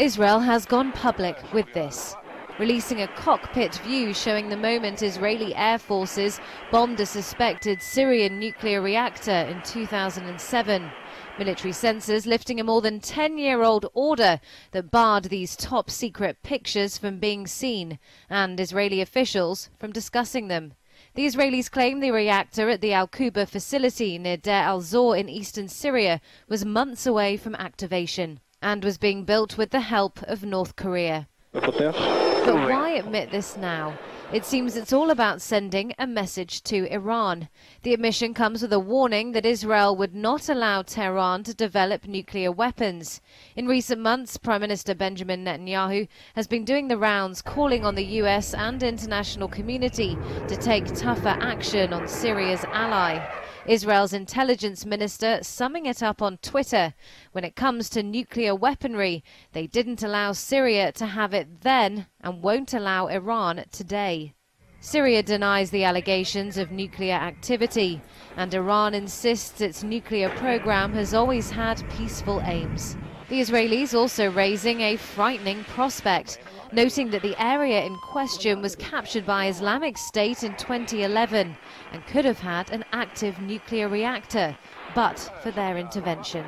Israel has gone public with this, releasing a cockpit view showing the moment Israeli air forces bombed a suspected Syrian nuclear reactor in 2007. Military censors lifting a more than 10 year old order that barred these top secret pictures from being seen and Israeli officials from discussing them. The Israelis claim the reactor at the Al Kibar facility near Deir al Zor in eastern Syria was months away from activation and was being built with the help of North Korea. But why admit this now? It seems it's all about sending a message to Iran. The admission comes with a warning that Israel would not allow Tehran to develop nuclear weapons. In recent months, Prime Minister Benjamin Netanyahu has been doing the rounds calling on the US and international community to take tougher action on Syria's ally. Israel's intelligence minister summing it up on Twitter. When it comes to nuclear weaponry, they didn't allow Syria to have it then and won't allow Iran today. Syria denies the allegations of nuclear activity, and Iran insists its nuclear program has always had peaceful aims. The Israelis also raising a frightening prospect, noting that the area in question was captured by Islamic State in 2011 and could have had an active nuclear reactor, but for their intervention.